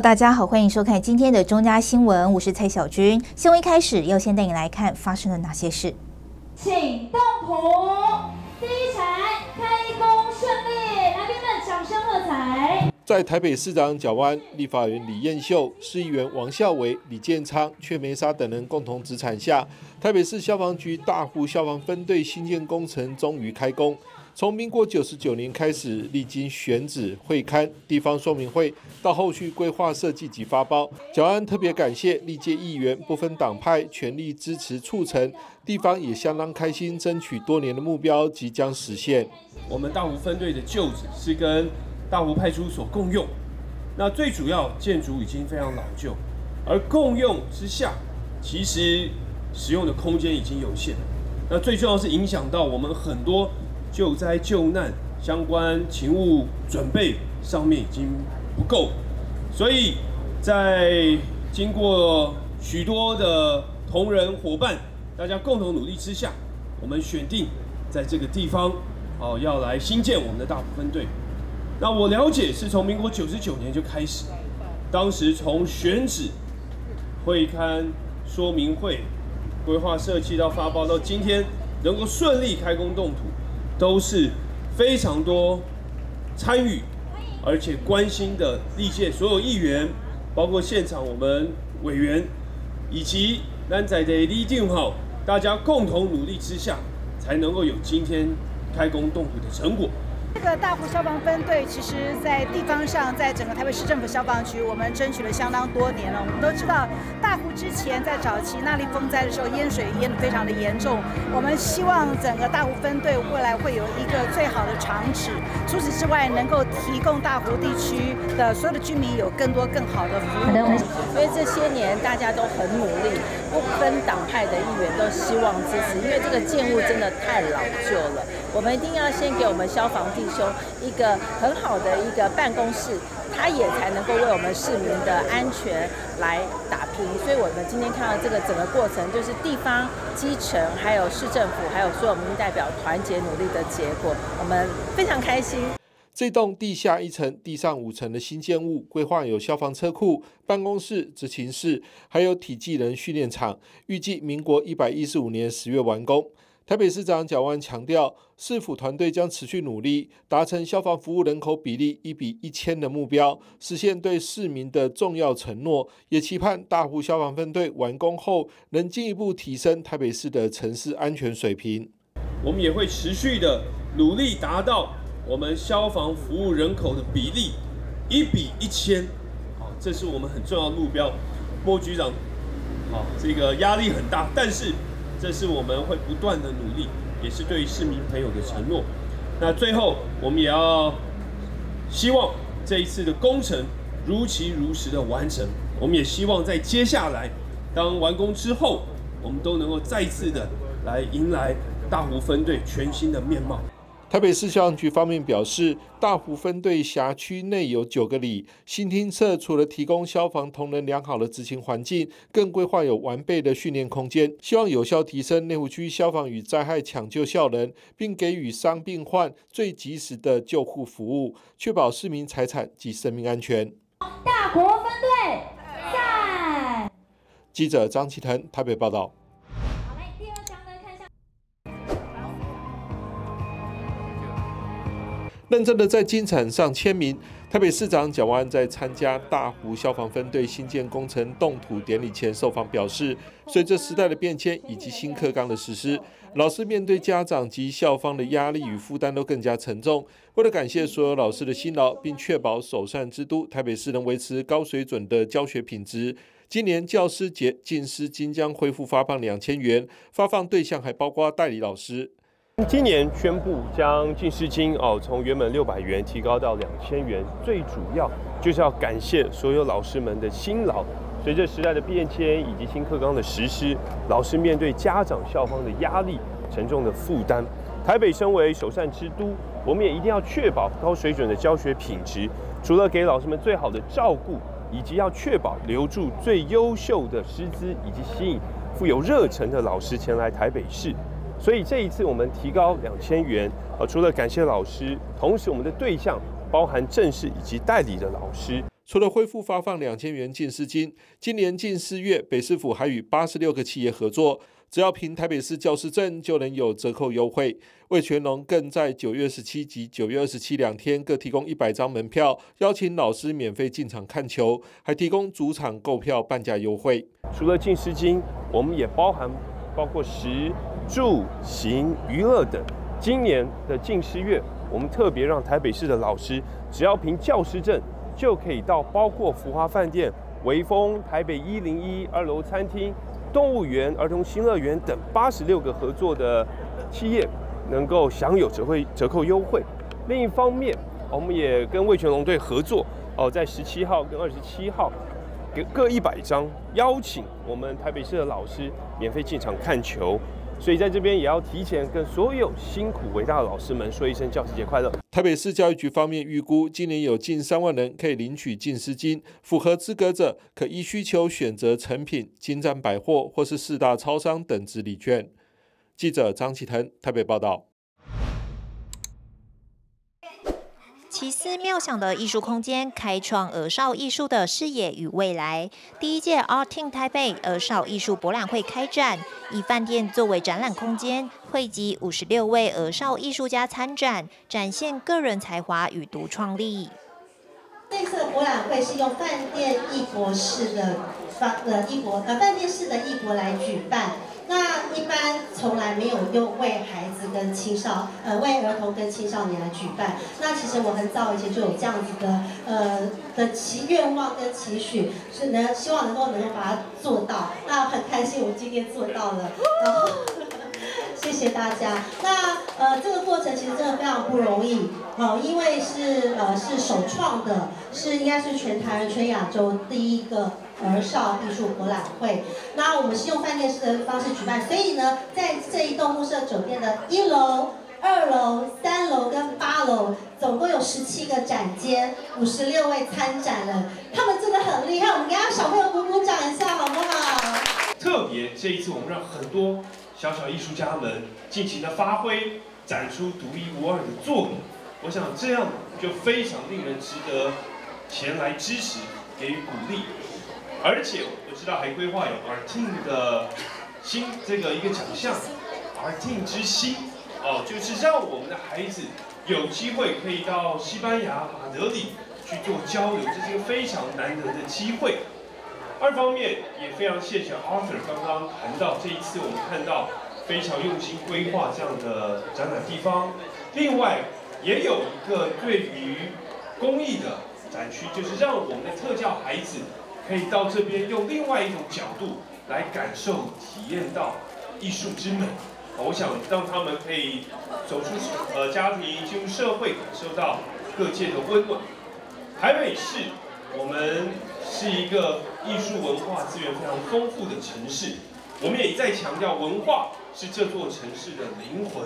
友，大家好，欢迎收看今天的中嘉新闻，我是蔡小军。新闻一开始要先带你来看发生了哪些事。请动土，第一场开工顺利，来宾们掌声喝彩。在台北市长蒋湾、立法员李彦秀、市议员王孝伟、李建昌、阙梅沙等人共同指产下，台北市消防局大湖消防分队新建工程终于开工。从民国九十九年开始，历经选址、会刊、地方说明会，到后续规划设计及发包，蒋安特别感谢历届议员不分党派全力支持促成，地方也相当开心，争取多年的目标即将实现。我们大湖分队的旧址是跟大湖派出所共用，那最主要建筑已经非常老旧，而共用之下，其实使用的空间已经有限，那最重要是影响到我们很多。救灾救难相关勤务准备上面已经不够，所以在经过许多的同仁伙伴，大家共同努力之下，我们选定在这个地方哦要来新建我们的大部分队。那我了解是从民国九十九年就开始，当时从选址、会刊、说明会、规划设计到发包，到今天能够顺利开工动土。都是非常多参与而且关心的历届所有议员，包括现场我们委员，以及南仔的李定浩，大家共同努力之下，才能够有今天开工动土的成果。这个大湖消防分队，其实在地方上，在整个台北市政府消防局，我们争取了相当多年了。我们都知道，大湖之前在早期那里风灾的时候，淹水淹得非常的严重。我们希望整个大湖分队未来会有一个最好的场址。除此之外，能够提供大湖地区的所有的居民有更多更好的服务。因为这些年大家都很努力，不分党派的议员都希望支持，因为这个建物真的太老旧了。我们一定要先给我们消防弟兄一个很好的一个办公室，他也才能够为我们市民的安全来打拼。所以，我们今天看到这个整个过程，就是地方基层、还有市政府、还有所有民意代表团结努力的结果。我们非常开心。这栋地下一层、地上五层的新建物，规划有消防车库、办公室、执勤室，还有体技人训练场，预计民国一百一十五年十月完工。台北市长蒋万强调，市府团队将持续努力，达成消防服务人口比例一比一千的目标，实现对市民的重要承诺。也期盼大湖消防分队完工后，能进一步提升台北市的城市安全水平。我们也会持续的努力，达到我们消防服务人口的比例一比一千。好，这是我们很重要的目标。郭局长，好，这个压力很大，但是。这是我们会不断的努力，也是对市民朋友的承诺。那最后，我们也要希望这一次的工程如期如实的完成。我们也希望在接下来，当完工之后，我们都能够再次的来迎来大湖分队全新的面貌。台北市消防局方面表示，大湖分队辖区内有九个里，新厅舍除了提供消防同仁良好的执勤环境，更规划有完备的训练空间，希望有效提升内湖区消防与灾害抢救效能，并给予伤病患最及时的救护服务，确保市民财产及生命安全。大湖分队在。记者张启腾台北报道。认真的在金铲上签名。台北市长蒋万安在参加大湖消防分队新建工程动土典礼前受访表示，随着时代的变迁以及新课纲的实施，老师面对家长及校方的压力与负担都更加沉重。为了感谢所有老师的辛劳，并确保首善之都台北市能维持高水准的教学品质，今年教师节近师金将恢复发放两千元，发放对象还包括代理老师。今年宣布将进师金哦从原本六百元提高到两千元，最主要就是要感谢所有老师们的辛劳。随着时代的变迁以及新课纲的实施，老师面对家长校方的压力、沉重的负担，台北身为首善之都，我们也一定要确保高水准的教学品质。除了给老师们最好的照顾，以及要确保留住最优秀的师资，以及吸引富有热忱的老师前来台北市。所以这一次我们提高两千元，啊，除了感谢老师，同时我们的对象包含正式以及代理的老师。除了恢复发放两千元近视金，今年近四月，北市府还与八十六个企业合作，只要凭台北市教师证就能有折扣优惠。魏全龙更在九月十七及九月二十七两天各提供一百张门票，邀请老师免费进场看球，还提供主场购票半价优惠。除了近视金，我们也包含包括食、住、行、娱乐等。今年的近师月，我们特别让台北市的老师，只要凭教师证，就可以到包括福华饭店、微风、台北一零一二楼餐厅、动物园、儿童新乐园等八十六个合作的企业。能够享有折惠折扣优惠。另一方面，我们也跟魏全龙队合作哦，在十七号跟二十七号，给各一百张，邀请我们台北市的老师免费进场看球。所以在这边也要提前跟所有辛苦伟大的老师们说一声教师节快乐。台北市教育局方面预估，今年有近三万人可以领取近视金，符合资格者可依需求选择成品、金站百货或是四大超商等值礼券。记者张启腾台北报道。奇思妙想的艺术空间，开创鹅少艺术的视野与未来。第一届 Arting 台北儿少艺术博览会开展，以饭店作为展览空间，汇集五十六位鹅少艺术家参展，展现个人才华与独创力。这次博览会是用饭店艺博式的方呃艺博呃饭店式的艺博来举办。那一般从来没有用为孩子跟青少呃为儿童跟青少年来举办。那其实我很早以前就有这样子的呃的期愿望跟期许，是能希望能够能够把它做到。那很开心我们今天做到了，然后谢谢大家。那呃这个过程其实真的非常不容易，哦，因为是呃是首创的，是应该是全台全亚洲第一个。儿少艺术博览会，那我们是用饭店式的方式举办，所以呢，在这一栋木舍酒店的一楼、二楼、三楼跟八楼，总共有十七个展间，五十六位参展人，他们真的很厉害，我们给小朋友鼓鼓掌一下好不好？特别这一次，我们让很多小小艺术家们尽情的发挥，展出独一无二的作品，我想这样就非常令人值得前来支持，给予鼓励。而且我知道还规划有 Artin 的新这个一个奖项，Artin 之星哦，就是让我们的孩子有机会可以到西班牙马德里去做交流，这是一个非常难得的机会。二方面也非常谢谢 Arthur 刚刚谈到这一次我们看到非常用心规划这样的展览地方，另外也有一个对于公益的展区，就是让我们的特教孩子。可以到这边用另外一种角度来感受、体验到艺术之美。我想让他们可以走出呃家庭，进入社会，感受到各界的温暖。台北市，我们是一个艺术文化资源非常丰富的城市。我们也一再强调，文化是这座城市的灵魂。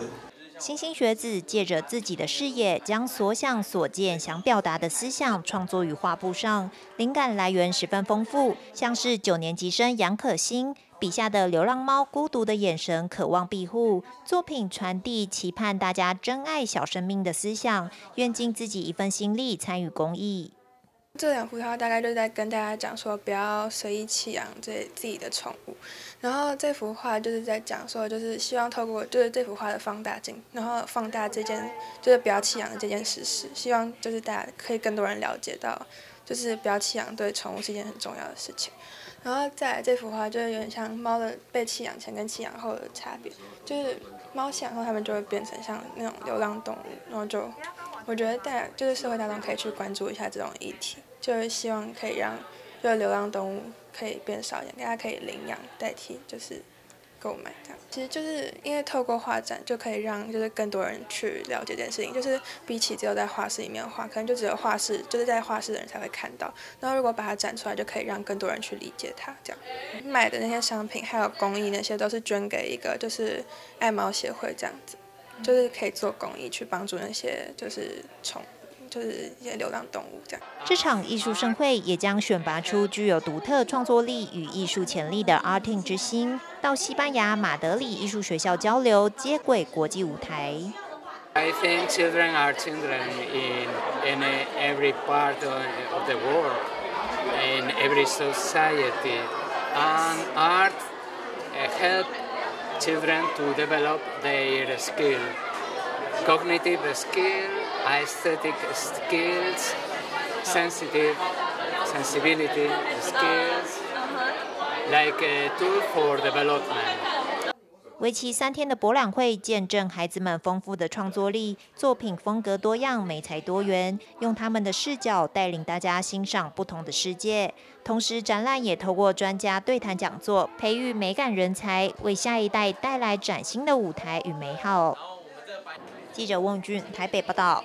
星星学子借着自己的视野，将所想所见想表达的思想创作于画布上，灵感来源十分丰富，像是九年级生杨可欣笔下的流浪猫，孤独的眼神，渴望庇护。作品传递期盼大家珍爱小生命的思想，愿尽自己一份心力参与公益。这两幅画大概就在跟大家讲说，不要随意弃养这自己的宠物。然后这幅画就是在讲说，就是希望透过就是这幅画的放大镜，然后放大这件就是不要弃养的这件事实，希望就是大家可以更多人了解到，就是不要弃养对宠物是一件很重要的事情。然后再来这幅画就是有点像猫的被弃养前跟弃养后的差别，就是猫弃养后它们就会变成像那种流浪动物，然后就。我觉得大家就是社会大众可以去关注一下这种议题，就是希望可以让就是流浪动物可以变少一点，大家可以领养代替就是购买这样。其实就是因为透过画展就可以让就是更多人去了解这件事情，就是比起只有在画室里面画，可能就只有画室就是在画室的人才会看到。然后如果把它展出来，就可以让更多人去理解它。这样买的那些商品还有公益那些都是捐给一个就是爱猫协会这样子。就是可以做公益，去帮助那些就是宠，就是一些流浪动物这样。这场艺术盛会也将选拔出具有独特创作力与艺术潜力的 Arting 之星，到西班牙马德里艺术学校交流，接轨国际舞台。I think children are children in in every part of the world. in every society. And art uh, help children to develop their skill, cognitive skill, aesthetic skills, sensitive sensibility skills, like a tool for development. 为期三天的博览会，见证孩子们丰富的创作力，作品风格多样，美才多元，用他们的视角带领大家欣赏不同的世界。同时，展览也透过专家对谈讲座，培育美感人才，为下一代带来崭新的舞台与美好。记者翁俊台北报道。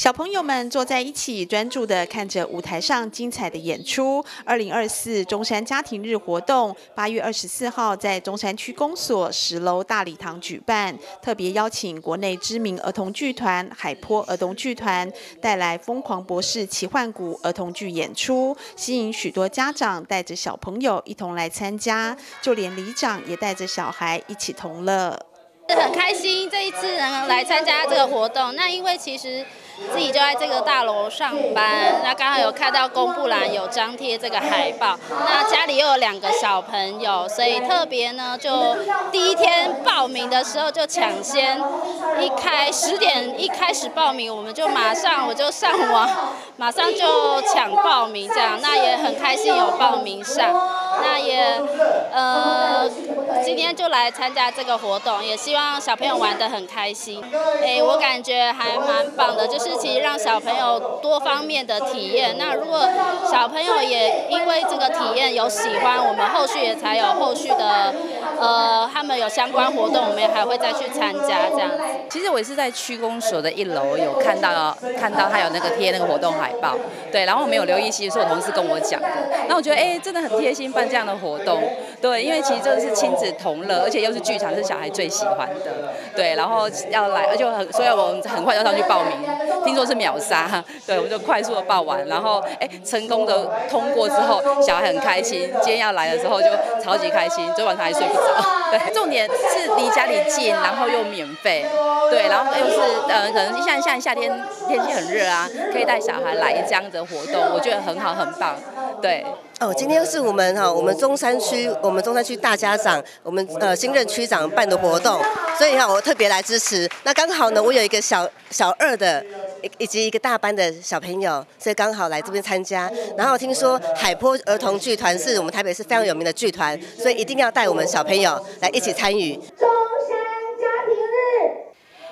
小朋友们坐在一起，专注地看着舞台上精彩的演出。二零二四中山家庭日活动，八月二十四号在中山区公所十楼大礼堂举办，特别邀请国内知名儿童剧团海波儿童剧团带来《疯狂博士奇幻谷》儿童剧演出，吸引许多家长带着小朋友一同来参加，就连里长也带着小孩一起同乐。很开心这一次能来参加这个活动，那因为其实。自己就在这个大楼上班，那刚好有看到公布栏有张贴这个海报，那家里又有两个小朋友，所以特别呢，就第一天报名的时候就抢先，一开十点一开始报名，我们就马上我就上网，马上就抢报名这样，那也很开心有报名上，那也呃今天就来参加这个活动，也希望小朋友玩得很开心，哎，我感觉还蛮棒的，就是。其实让小朋友多方面的体验。那如果小朋友也因为这个体验有喜欢，我们后续也才有后续的，呃，他们有相关活动，我们也还会再去参加这样子。其实我也是在区公所的一楼有看到看到他有那个贴那个活动海报，对，然后我没有留意，其实是我同事跟我讲的。那我觉得哎，真的很贴心办这样的活动，对，因为其实这个是亲子同乐，而且又是剧场，是小孩最喜欢的，对，然后要来，而且很，所以我们很快就上去报名。听说是秒杀，对，我们就快速的报完，然后哎，成功的通过之后，小孩很开心。今天要来的时候就超级开心，昨晚上还睡不着。对，重点是离家里近，然后又免费，对，然后又是呃，可能像像夏天天气很热啊，可以带小孩来这样的活动，我觉得很好，很棒。对，哦，今天是我们哈，我们中山区，我们中山区大家长，我们呃新任区长办的活动，所以哈，我特别来支持。那刚好呢，我有一个小小二的。以及一个大班的小朋友，所以刚好来这边参加。然后听说海波儿童剧团是我们台北市非常有名的剧团，所以一定要带我们小朋友来一起参与。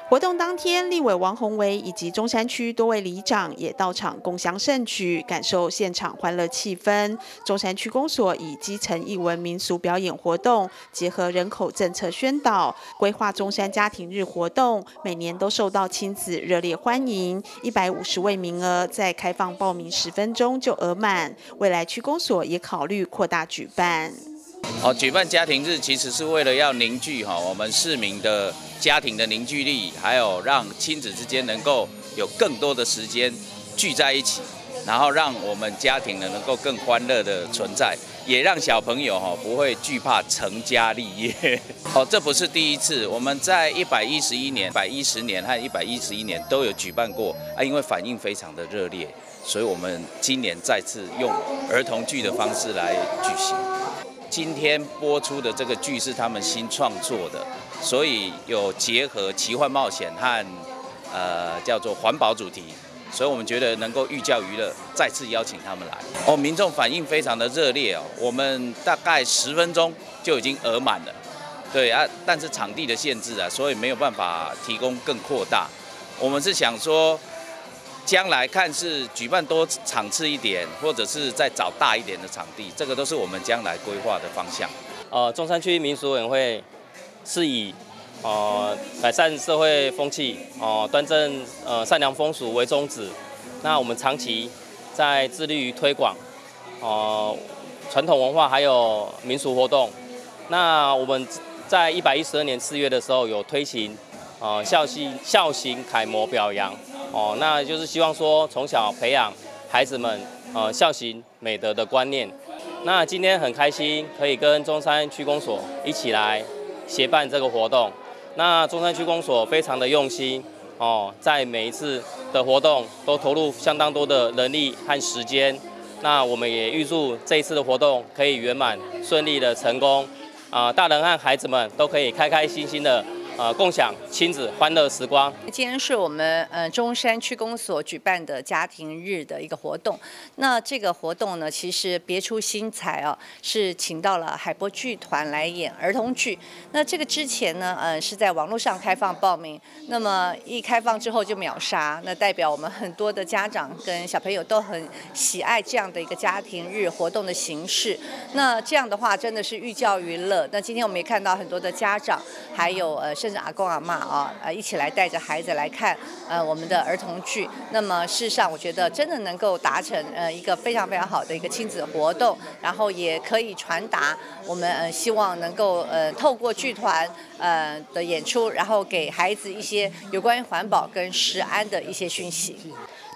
活动当天，立委王宏维以及中山区多位里长也到场共襄盛举，感受现场欢乐气氛。中山区公所以基层艺文民俗表演活动，结合人口政策宣导，规划中山家庭日活动，每年都受到亲子热烈欢迎。一百五十位名额在开放报名十分钟就额满，未来区公所也考虑扩大举办。哦，举办家庭日其实是为了要凝聚哈我们市民的家庭的凝聚力，还有让亲子之间能够有更多的时间聚在一起，然后让我们家庭呢能够更欢乐的存在，也让小朋友哈不会惧怕成家立业。哦，这不是第一次，我们在一百一十一年、一百一十年和一百一十一年都有举办过啊，因为反应非常的热烈，所以我们今年再次用儿童剧的方式来举行。今天播出的这个剧是他们新创作的，所以有结合奇幻冒险和呃叫做环保主题，所以我们觉得能够寓教于乐，再次邀请他们来。哦，民众反应非常的热烈哦，我们大概十分钟就已经额满了，对啊，但是场地的限制啊，所以没有办法提供更扩大。我们是想说。将来看是举办多场次一点，或者是再找大一点的场地，这个都是我们将来规划的方向。呃，中山区民俗委员会是以呃改善社会风气、哦端正呃善良风俗为宗旨。那我们长期在致力于推广哦传统文化还有民俗活动。那我们在一百一十二年四月的时候有推行呃孝心孝行楷模表扬。哦，那就是希望说从小培养孩子们呃孝行美德的观念。那今天很开心可以跟中山区公所一起来协办这个活动。那中山区公所非常的用心，哦，在每一次的活动都投入相当多的人力和时间。那我们也预祝这一次的活动可以圆满顺利的成功，啊，大人和孩子们都可以开开心心的。呃，共享亲子欢乐时光。今天是我们呃中山区公所举办的家庭日的一个活动。那这个活动呢，其实别出心裁哦，是请到了海波剧团来演儿童剧。那这个之前呢，呃，是在网络上开放报名，那么一开放之后就秒杀，那代表我们很多的家长跟小朋友都很喜爱这样的一个家庭日活动的形式。那这样的话，真的是寓教于乐。那今天我们也看到很多的家长，还有呃。甚至阿公阿妈啊，呃，一起来带着孩子来看呃我们的儿童剧。那么事实上，我觉得真的能够达成呃一个非常非常好的一个亲子活动，然后也可以传达我们呃希望能够呃透过剧团呃的演出，然后给孩子一些有关于环保跟食安的一些讯息。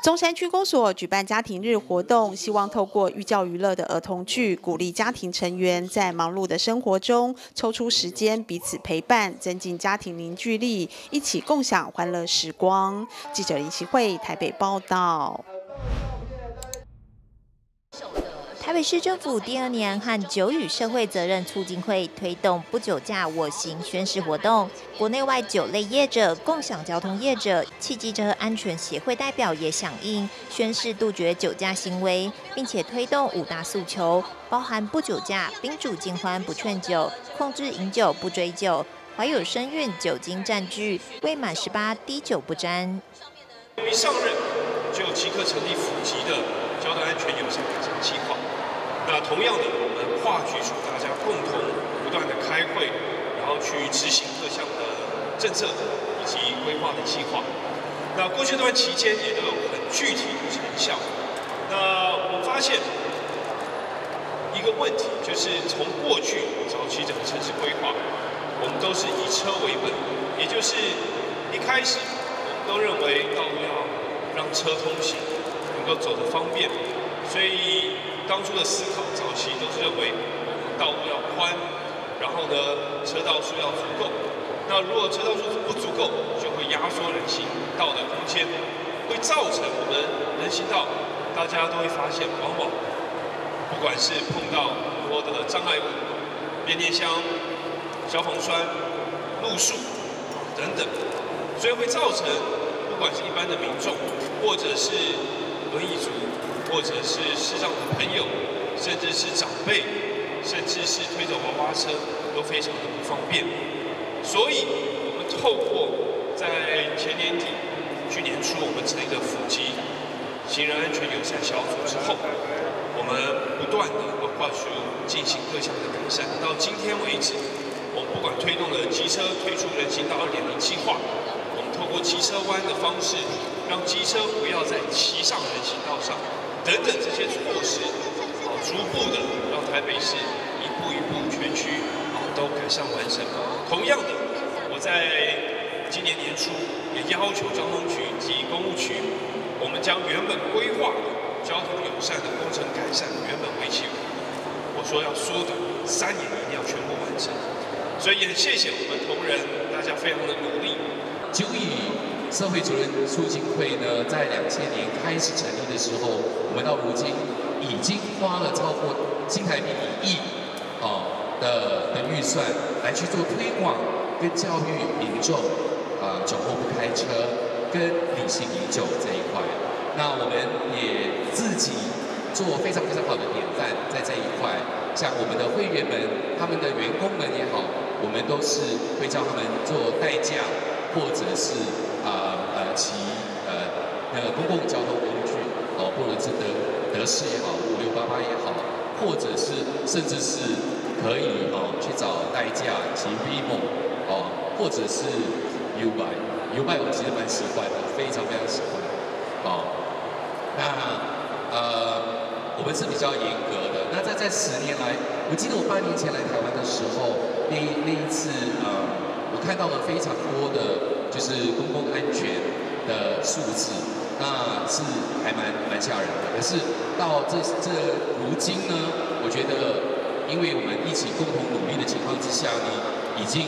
中山区公所举办家庭日活动，希望透过寓教于乐的儿童剧，鼓励家庭成员在忙碌的生活中抽出时间彼此陪伴，增进家庭凝聚力，一起共享欢乐时光。记者林奇慧台北报道。台北市政府第二年和酒与社会责任促进会推动不酒驾我行宣誓活动，国内外酒类业者、共享交通业者、汽机车安全协会代表也响应宣誓杜绝酒驾行为，并且推动五大诉求，包含不酒驾、宾主尽欢不劝酒、控制饮酒不追酒、怀有身孕酒精占据、未满十八滴酒不沾。一上任就即刻成立府级的交通安全友善改善计划。那同样的，我们跨局处大家共同不断的开会，然后去执行各项的政策以及规划的计划。那过去这段期间也都有很具体的成效。那我发现一个问题，就是从过去早期整个城市规划，我们都是以车为本，也就是一开始我们都认为道路要让车通行，能够走得方便，所以。当初的思考，早期都是认为道路要宽，然后呢车道数要足够。那如果车道数不足够，就会压缩人行道的空间，会造成我们人行道，大家都会发现，往往不管是碰到很多的障碍物、变电箱、消防栓、路树等等，所以会造成不管是一般的民众，或者是轮椅族。或者是视障的朋友，甚至是长辈，甚至是推着娃娃车，都非常的不方便。所以，我们透过在前年底、去年初，我们成立的府级行人安全友善小组之后，我们不断的和跨区进行各项的改善。到今天为止，我们不管推动了机车推出人行道二点零计划，我们透过机车弯的方式，让机车不要再骑上人行道上。等等这些措施，好，逐步的让台北市一步一步全区啊都改善完成。同样的，我在今年年初也要求交通局及公务局，我们将原本规划的交通友善的工程改善原本为期五年，我说要缩短三年，一定要全部完成。所以也谢谢我们同仁，大家非常的努力。就以社会主任促进会呢，在两千年开始成立的时候，我们到如今已经花了超过新台币一亿啊的的预算来去做推广跟教育民众啊酒后不开车跟理性饮酒这一块。那我们也自己做非常非常好的典范，在这一块，像我们的会员们、他们的员工们也好，我们都是会叫他们做代驾或者是。骑呃那个公共交通工具哦，或者是德德士也好，五六八八也好，或者是甚至是可以哦去找代驾骑 VMO 哦，或者是 UBI，UBI 我其实蛮喜欢的，非常非常喜欢哦。那呃我们是比较严格的。那在在十年来，我记得我八年前来台湾的时候，那那一次呃我看到了非常多的。就是公共安全的数字，那是还蛮蛮吓人的。可是到这这如今呢，我觉得，因为我们一起共同努力的情况之下呢，已经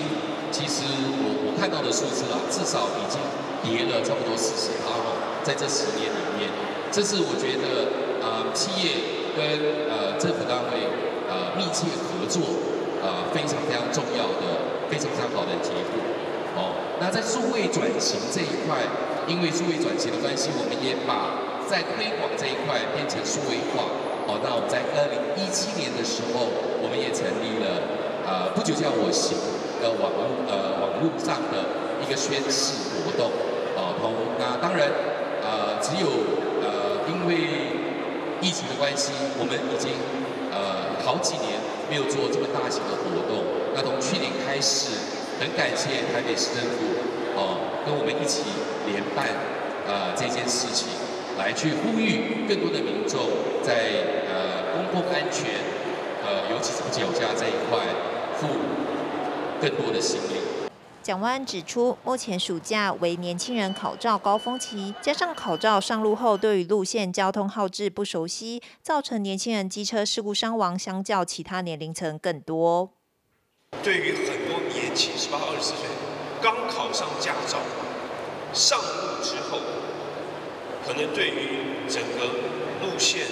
其实我我看到的数字啊，至少已经跌了差不多四十趴哈，在这十年里面，这是我觉得呃企业跟呃政府单位呃密切合作呃非常非常重要的非常非常好的结果哦。那在数位转型这一块，因为数位转型的关系，我们也把在推广这一块变成数位化。哦，那我们在二零一七年的时候，我们也成立了呃不久叫我行的网络呃网络上的一个宣誓活动。哦，同那当然呃只有呃因为疫情的关系，我们已经呃好几年没有做这么大型的活动。那从去年开始，很感谢台北市政府哦跟我们一起联办呃这件事情。来去呼吁更多的民众在呃公共安全，呃尤其是酒驾这一块，付更多的心力。蒋万安指出，目前暑假为年轻人考照高峰期，加上考照上路后对于路线交通号志不熟悉，造成年轻人机车事故伤亡相较其他年龄层更多。对于很多年轻十八、二十四岁刚考上驾照上路之后。可能对于整个路线、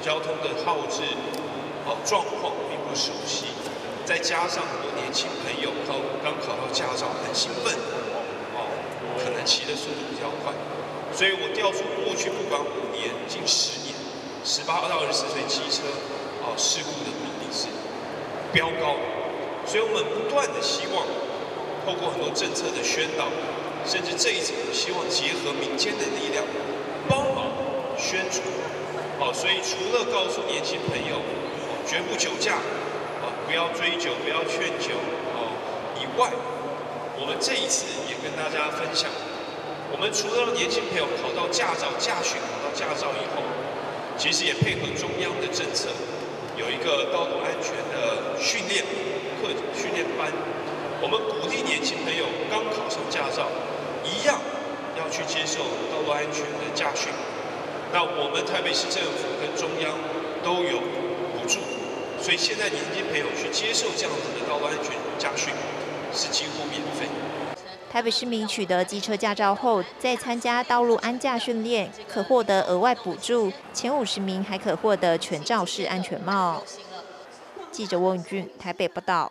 交通的号志、哦状况并不熟悉，再加上很多年轻朋友考刚考到驾照很兴奋，哦，可能骑的速度比较快，所以我调出过去不管五年、近十年，十八到二十四岁骑车哦事故的比例是飙高，所以我们不断的希望透过很多政策的宣导，甚至这一次我希望结合民间的力量。帮忙宣传，哦，所以除了告诉年轻朋友，哦，绝不酒驾，哦，不要追酒，不要劝酒，哦，以外，我们这一次也跟大家分享，我们除了让年轻朋友考到驾照、驾训考到驾照以后，其实也配合中央的政策，有一个道路安全的训练课训练班，我们鼓励年轻朋友刚考上驾照，一样。要去接受道路安全的驾训，那我们台北市政府跟中央都有补助，所以现在年轻朋友去接受这样子的道路安全驾训是几乎免费。台北市民取得机车驾照后，再参加道路安驾训练，可获得额外补助，前五十名还可获得全罩式安全帽。记者翁俊台北报道。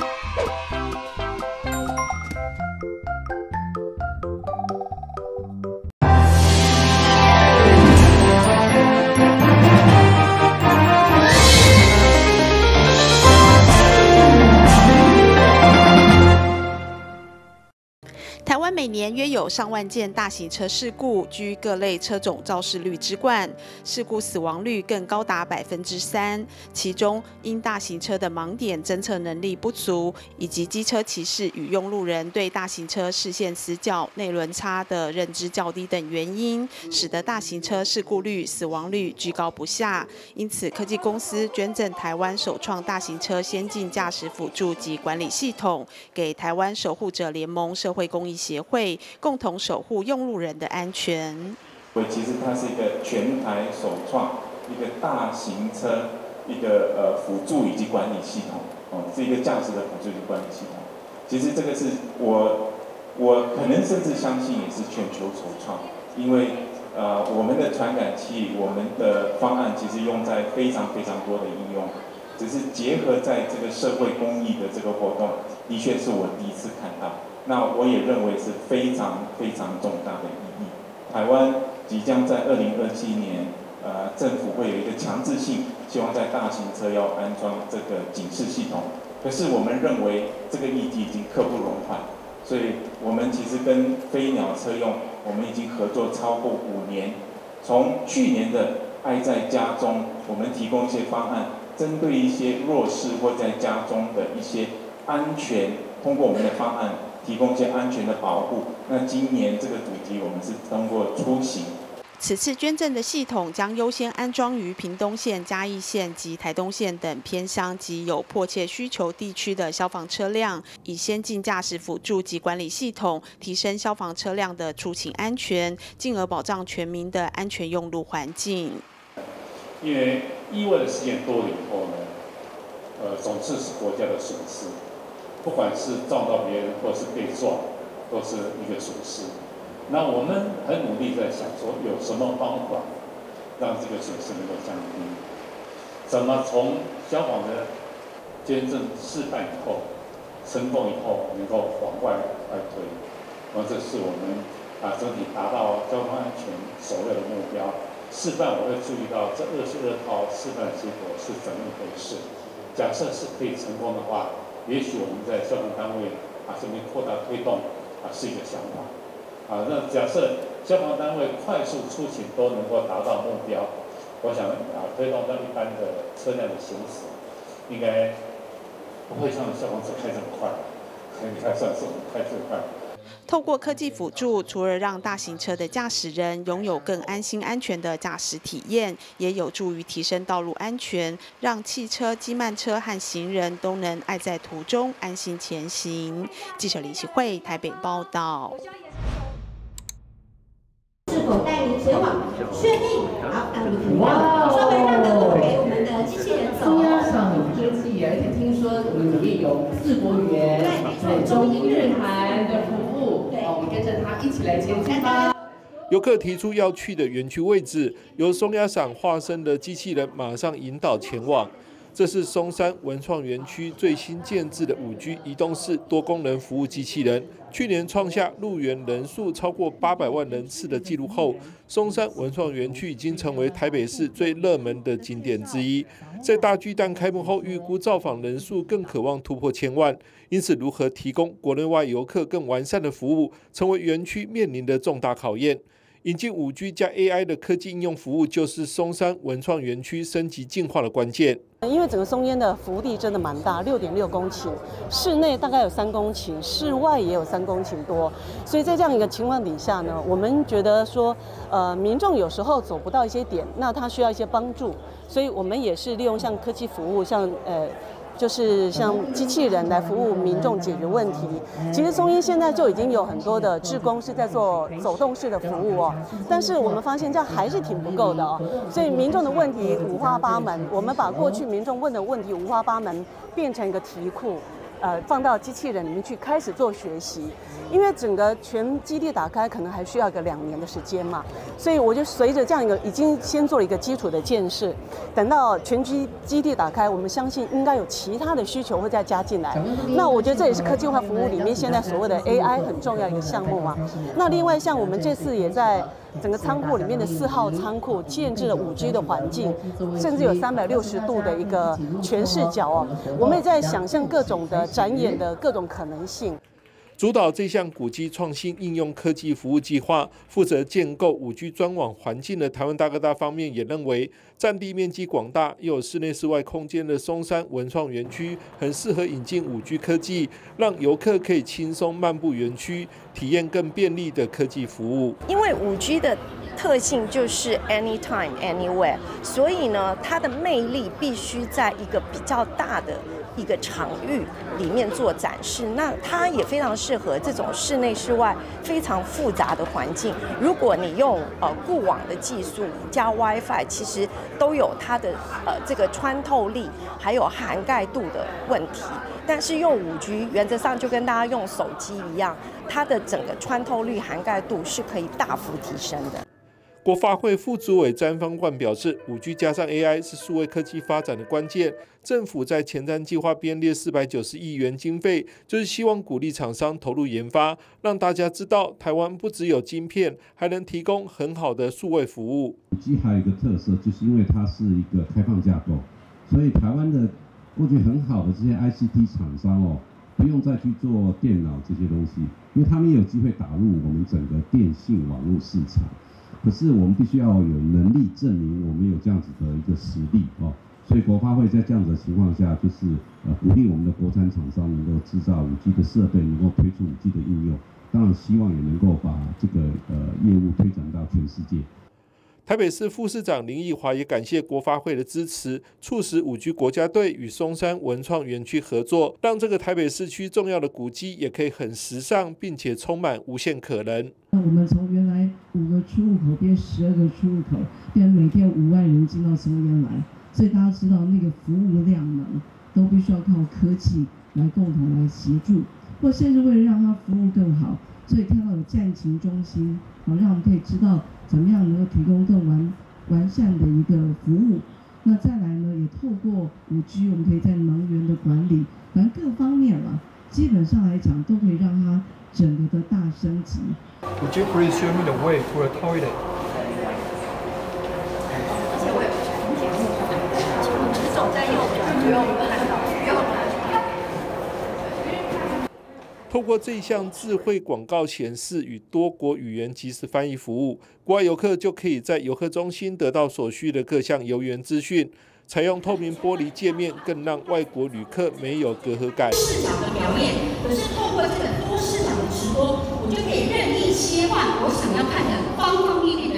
每年约有上万件大型车事故，居各类车种肇事率之冠，事故死亡率更高达百分之三。其中，因大型车的盲点侦测能力不足，以及机车骑士与用路人对大型车视线死角、内轮差的认知较低等原因，使得大型车事故率、死亡率居高不下。因此，科技公司捐赠台湾首创大型车先进驾驶辅助及管理系统，给台湾守护者联盟社会公益协会。共同守护用路人的安全。会其实它是一个全台首创一个大型车一个呃辅助以及管理系统哦，是一个驾驶的辅助及管理系统。其实这个是我我可能甚至相信也是全球首创，因为呃我们的传感器我们的方案其实用在非常非常多的应用，只是结合在这个社会公益的这个活动，的确是我第一次看到。那我也认为是非常非常重大的意义。台湾即将在二零二七年，呃，政府会有一个强制性，希望在大型车要安装这个警示系统。可是我们认为这个议题已经刻不容缓，所以我们其实跟飞鸟车用，我们已经合作超过五年。从去年的爱在家中，我们提供一些方案，针对一些弱势或在家中的一些安全，通过我们的方案提供一些安全的保护。那今年这个主题，我们是通过出行。此次捐赠的系统将优先安装于屏东县、嘉义县及台东县等偏乡及有迫切需求地区的消防车辆，以先进驾驶辅助及管理系统提升消防车辆的出勤安全，进而保障全民的安全用路环境。因为意外的事件多了以后呢，呃，总是是国家的损失，不管是撞到别人或是被撞，都是一个损失。那我们很努力在想说，有什么方法让这个损失能够降低？怎么从消防的捐赠示范以后、成功以后，能够往外外推？那这是我们啊整体达到交通安全首要的目标。示范我会注意到这二十二套示范结果是怎么一回事。假设是可以成功的话，也许我们在消防单位啊这边扩大推动啊是一个想法。啊，那假设消防单位快速出勤都能够达到目标，我想啊，推动到一般的车辆的行驶，应该不会像消防车开这么快，应该算是我们开最快。透过科技辅助，除了让大型车的驾驶人拥有更安心安全的驾驶体验，也有助于提升道路安全，让汽车、机慢车和行人都能爱在途中安心前行。记者李启慧台北报道。是否带您前往确定？好，那我们要稍微让个路给我们的机器人走。中央上有科技，而且听说我们里面有四国语言，对，中英日韩的服务，对，我们着他一起来前进吧。游客提出要去的园区位置，由松鸭伞化身的机器人马上引导前往。这是松山文创园区最新建制的五 G 移动式多功能服务机器人，去年创下入园人数超过八百万人次的纪录后，松山文创园区已经成为台北市最热门的景点之一。在大巨蛋开幕后，预估造访人数更渴望突破千万，因此如何提供国内外游客更完善的服务，成为园区面临的重大考验。引进五 G 加 AI 的科技应用服务，就是松山文创园区升级进化的关键。因为整个松烟的幅地真的蛮大，六点六公顷，室内大概有三公顷，室外也有三公顷多，所以在这样一个情况底下呢，我们觉得说，呃，民众有时候走不到一些点，那他需要一些帮助，所以我们也是利用像科技服务，像呃。就是像机器人来服务民众解决问题。其实中医现在就已经有很多的志工是在做走动式的服务哦，但是我们发现这样还是挺不够的哦。所以民众的问题五花八门，我们把过去民众问的问题五花八门变成一个题库。呃，放到机器人里面去开始做学习，因为整个全基地打开可能还需要个两年的时间嘛，所以我就随着这样一个已经先做了一个基础的建设，等到全基基地打开，我们相信应该有其他的需求会再加进来。那我觉得这也是科技化服务里面现在所谓的 AI 很重要一个项目嘛。那另外像我们这次也在。整个仓库里面的四号仓库建置了五 G 的环境，甚至有三百六十度的一个全视角哦。我们也在想象各种的展演的各种可能性。主导这项古迹创新应用科技服务计划，负责建构五 G 专网环境的台湾大哥大方面也认为，占地面积广大又有室内室外空间的松山文创园区，很适合引进五 G 科技，让游客可以轻松漫步园区，体验更便利的科技服务。因为五 G 的特性就是 anytime anywhere，所以呢，它的魅力必须在一个比较大的。一个场域里面做展示，那它也非常适合这种室内室外非常复杂的环境。如果你用呃固网的技术加 WiFi，其实都有它的呃这个穿透力还有涵盖度的问题。但是用五 G，原则上就跟大家用手机一样，它的整个穿透率、涵盖度是可以大幅提升的。国发会副主委詹方冠表示，五 G 加上 AI 是数位科技发展的关键。政府在前瞻计划编列四百九十亿元经费，就是希望鼓励厂商投入研发，让大家知道台湾不只有晶片，还能提供很好的数位服务。五 G 还有一个特色，就是因为它是一个开放架构，所以台湾的过去很好的这些 ICT 厂商哦，不用再去做电脑这些东西，因为他们有机会打入我们整个电信网络市场。可是我们必须要有能力证明我们有这样子的一个实力哦，所以国发会在这样子的情况下，就是呃鼓励我们的国产厂商能够制造五 G 的设备，能够推出五 G 的应用，当然希望也能够把这个呃业务推展到全世界。台北市副市长林奕华也感谢国发会的支持，促使五 G 国家队与松山文创园区合作，让这个台北市区重要的古迹也可以很时尚，并且充满无限可能。那我们从原来五个出入口变十二个出入口，变每天五万人进到松烟来，所以大家知道那个服务量呢，都必须要靠科技来共同来协助，或甚至为了让它服务更好，所以看到有战情中心，好让我们可以知道。怎么样能够提供更完完善的一个服务？那再来呢，也透过五 G，我们可以在能源的管理，反正各方面了，基本上来讲都可以让它整个的大升级。Would you please show me the way for a toilet？走在右转，不用看到，不用。透过这项智慧广告显示与多国语言即时翻译服务，国外游客就可以在游客中心得到所需的各项游园资讯。采用透明玻璃界面，更让外国旅客没有隔阂感。市场的表演，可是透过这个多市场的直播，我就可以任意切换我想要看的方方面面。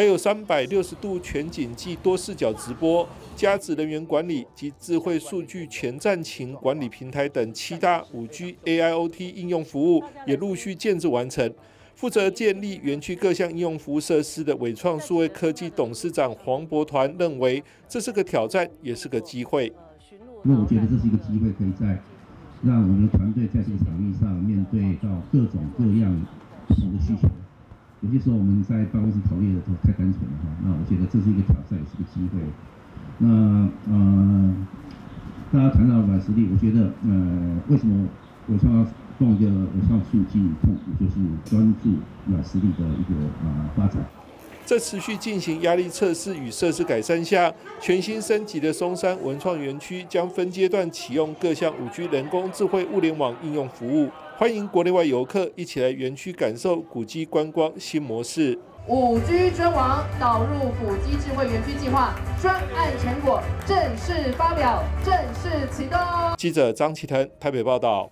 还有三百六十度全景及多视角直播、加值人员管理及智慧数据全站情管理平台等七大五 G AIoT 应用服务也陆续建制完成。负责建立园区各项应用服务设施的伟创数位科技董事长黄博团认为，这是个挑战，也是个机会。那我觉得这是一个机会，可以在让我们团队在这个场域上面对到各种各样不同的需求。有些时候我们在办公室讨论的都太单纯了哈，那我觉得这是一个挑战，也是个机会。那呃，大家谈到软实力，我觉得呃，为什么我想要动一个我创数据库，就是专注软实力的一个啊发展。在持续进行压力测试与设施改善下，全新升级的松山文创园区将分阶段启用各项五 G 人工智慧物联网应用服务。欢迎国内外游客一起来园区感受古迹观光新模式。五 G 专网导入古迹智慧园区计划专案成果正式发表，正式启动。记者张启腾台北报道。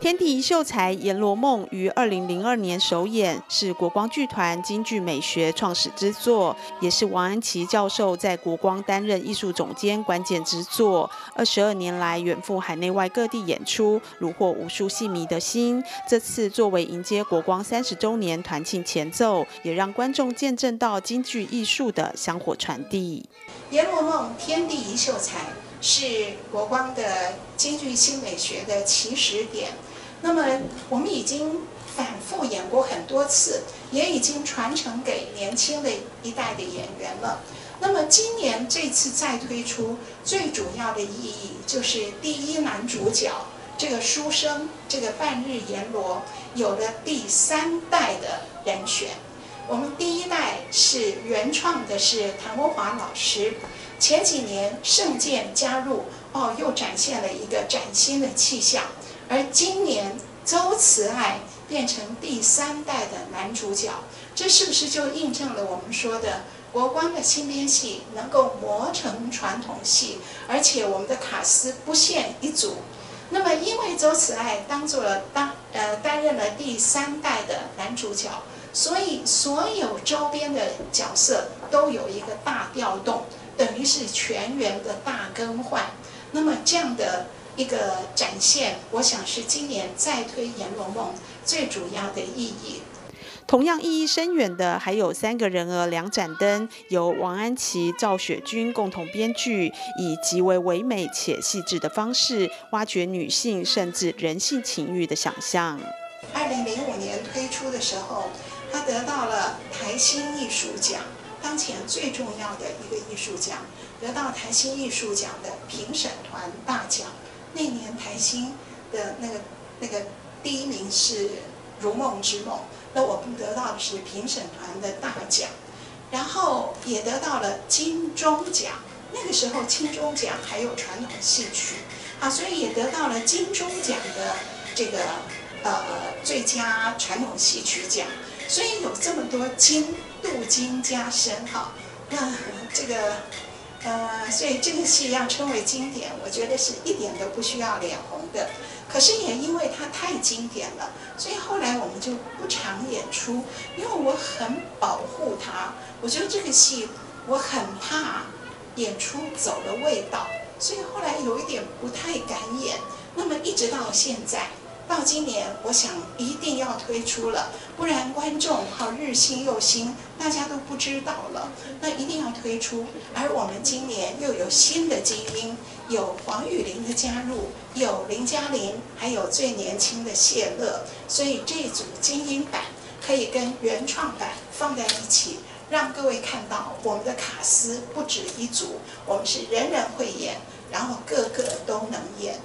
天地一秀才阎罗梦于二零零二年首演，是国光剧团京剧美学创始之作，也是王安琪教授在国光担任艺术总监关键之作。二十二年来远赴海内外各地演出，虏获无数戏迷的心。这次作为迎接国光三十周年团庆前奏，也让观众见证到京剧艺术的香火传递。阎罗梦，天地一秀才，是国光的京剧新美学的起始点。那么我们已经反复演过很多次，也已经传承给年轻的一代的演员了。那么今年这次再推出，最主要的意义就是第一男主角这个书生，这个半日阎罗有了第三代的人选。我们第一代是原创的，是谭国华老师。前几年圣剑加入，哦，又展现了一个崭新的气象。而今年周慈爱变成第三代的男主角，这是不是就印证了我们说的国光的新编戏能够磨成传统戏，而且我们的卡司不限一组？那么因为周慈爱当做了当呃担任了第三代的男主角，所以所有周边的角色都有一个大调动，等于是全员的大更换。那么这样的。一个展现，我想是今年再推《阎罗梦》最主要的意义。同样意义深远的，还有三个人儿两盏灯，由王安琪、赵雪君共同编剧，以极为唯美且细致的方式，挖掘女性甚至人性情欲的想象。二零零五年推出的时候，他得到了台新艺术奖，当前最重要的一个艺术奖，得到台新艺术奖的评审团大奖。那年台新的那个那个第一名是《如梦之梦》，那我们得到的是评审团的大奖，然后也得到了金钟奖。那个时候金钟奖还有传统戏曲，啊，所以也得到了金钟奖的这个呃最佳传统戏曲奖。所以有这么多金镀金加身哈，那这个。呃，所以这个戏要称为经典，我觉得是一点都不需要脸红的。可是也因为它太经典了，所以后来我们就不常演出，因为我很保护它。我觉得这个戏我很怕演出走了味道，所以后来有一点不太敢演。那么一直到现在。到今年，我想一定要推出了，不然观众好日新又新，大家都不知道了。那一定要推出，而我们今年又有新的精英，有黄雨玲的加入，有林嘉玲，还有最年轻的谢乐，所以这组精英版可以跟原创版放在一起，让各位看到我们的卡司不止一组，我们是人人会演，然后个个都能演。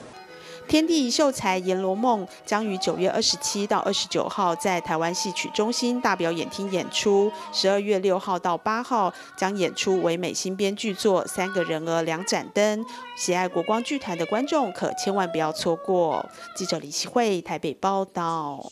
天地秀才阎罗梦将于九月二十七到二十九号在台湾戏曲中心大表演厅演出，十二月六号到八号将演出唯美新编剧作《三个人儿两盏灯》，喜爱国光剧团的观众可千万不要错过。记者李希慧台北报道。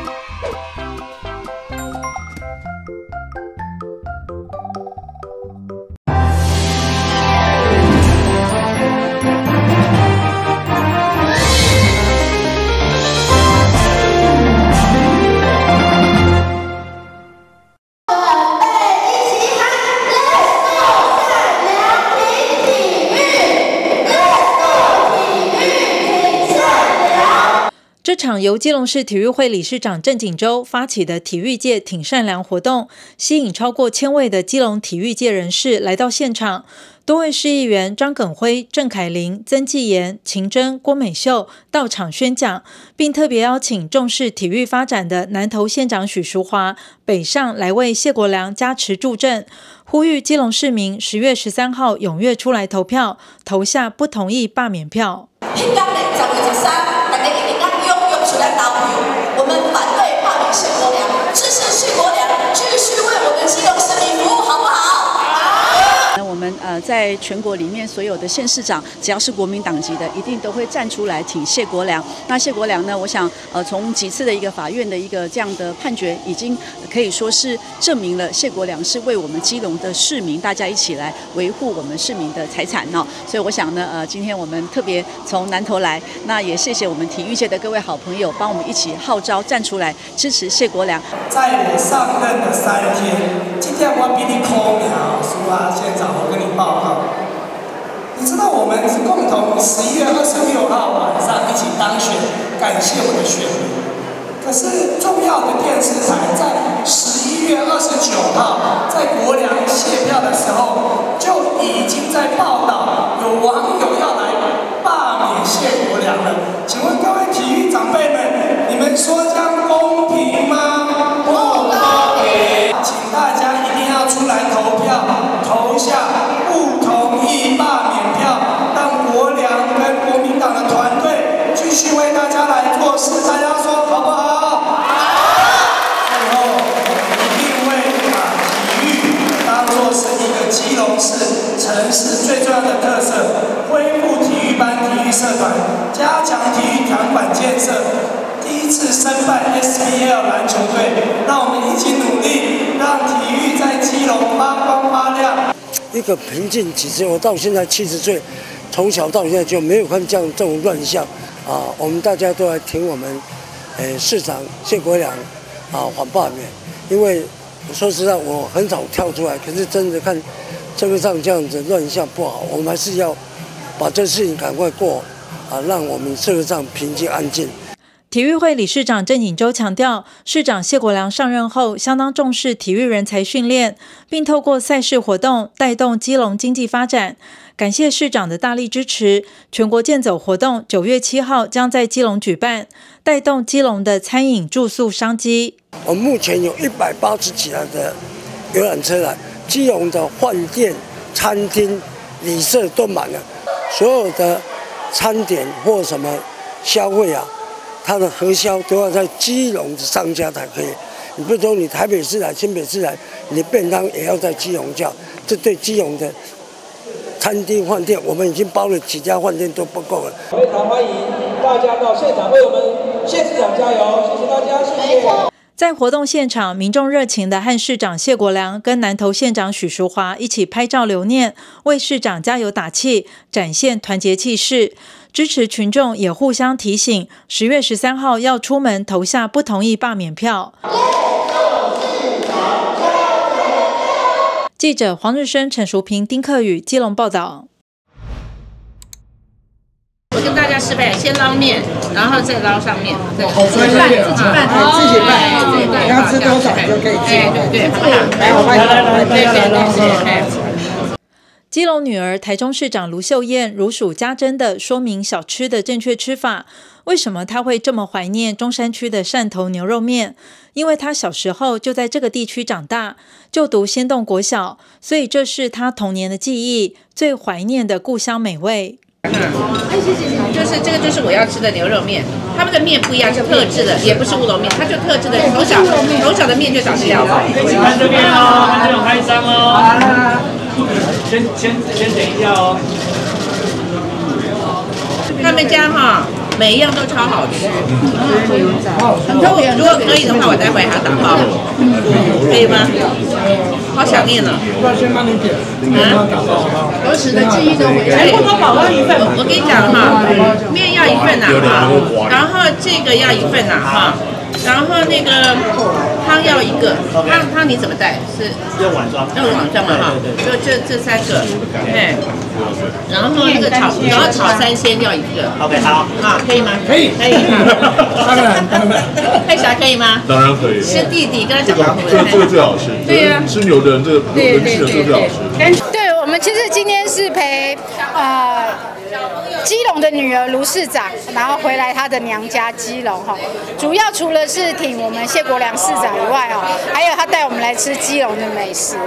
由基隆市体育会理事长郑景洲发起的体育界挺善良活动，吸引超过千位的基隆体育界人士来到现场。多位市议员张耿辉、郑凯琳、曾纪言、秦真、郭美秀到场宣讲，并特别邀请重视体育发展的南投县长许淑华北上来为谢国良加持助阵，呼吁基隆市民十月十三号踊跃出来投票，投下不同意罢免票。我们反对罢免谢国良，支持谢国良继续为我们基隆市民服务，好不好？那我们呃，在全国里面所有的县市长，只要是国民党籍的，一定都会站出来挺谢国良。那谢国良呢，我想呃，从几次的一个法院的一个这样的判决，已经可以说是证明了谢国良是为我们基隆的市民，大家一起来维护我们市民的财产呢。所以我想呢，呃，今天我们特别从南头来，那也谢谢我们体育界的各位好朋友，帮我们一起号召站出来支持谢国良。在我上任的三天，今天我比你空调，是吧？现在。跟你报告，你知道我们是共同十一月二十六号晚上一起当选，感谢我的选民。可是重要的电视台在十一月二十九号在国梁卸票的时候，就已经在报道有网友要来罢免谢国良了。请问各位体一个平静，其实我到现在七十岁，从小到现在就没有看这样这种乱象啊！我们大家都来挺我们，诶，市长谢国良啊，反罢免。因为说实在，我很少跳出来，可是真的看社会上这样子乱象不好，我们还是要把这事情赶快过啊，让我们社会上平静安静。体育会理事长郑锦洲强调，市长谢国良上任后相当重视体育人才训练，并透过赛事活动带动基隆经济发展。感谢市长的大力支持，全国健走活动九月七号将在基隆举办，带动基隆的餐饮住宿商机。我目前有一百八十几台的游览车了，基隆的饭店、餐厅、旅社都满了，所有的餐点或什么消费啊。它的核销都要在基隆的商家才可以，你不说你台北市来、新北市来，你便当也要在基隆叫，这对基隆的餐厅、饭店，我们已经包了几家饭店都不够了。非常欢迎大家到现场为我们谢市长加油，谢谢大家，谢谢。在活动现场，民众热情的和市长谢国良跟南投县长许淑华一起拍照留念，为市长加油打气，展现团结气势。支持群众也互相提醒，十月十三号要出门投下不同意罢免票。记者黄日升、陈淑平、丁克宇、基隆报道。我跟大家示范，先捞面，然后再捞上面。对，自己拌，自己拌，自己拌。你要吃多少就可以吃。对对？来，我来来来，对对对。基隆女儿台中市长卢秀燕如数家珍的说明小吃的正确吃法。为什么她会这么怀念中山区的汕头牛肉面？因为她小时候就在这个地区长大，就读仙洞国小，所以这是她童年的记忆，最怀念的故乡美味。哎，谢谢你。就是这个，就是我要吃的牛肉面。他们的面不一样，是特制的，也不是乌龙面，它就特制的。从小从小的面就长这样。看这边哦，看这种开张哦。先先先等一下哦。他们家哈，每一样都超好吃。如果如果可以的话，我待会还要打包，可以吗？好想念呢。啊。儿时的记忆都回来。我宝宝一份。我跟你讲哈，面要一份呐哈，然后这个要一份呐哈。然后那个汤要一个，汤汤你怎么带？是用碗装，用碗装嘛哈。就这这三个，哎。然后那个炒，然后炒三鲜要一个。OK，好，啊，可以吗？可以，可以。太侠 可以吗？当然可以。是弟弟跟他讲的，这个这个最好吃。对呀，吃牛的人这个人气的这个最好吃。对，我们其实今天是陪啊。基隆的女儿卢市长，然后回来她的娘家基隆哈，主要除了是挺我们谢国良市长以外哦，还有他带我们来吃基隆的美食。